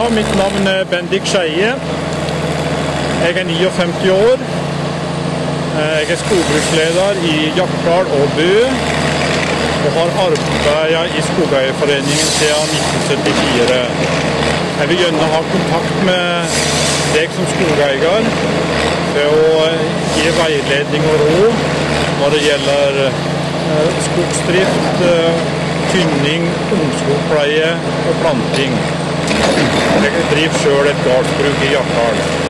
Ja, mitt navn er Bendik Skeie. Jeg er 59 år. Jeg er skogbruksleder i Jakkdal og Bø. Og har arbeidet i Skogeierforeningen siden 1974. Jeg vil gjerne ha kontakt med deg som skogeier for å gi veiledning og råd når det gjelder eh, skogsdrift, eh, tynning, ungskogpleie og planting. Jeg driver sjøl et gardsbruk i Hjartdal.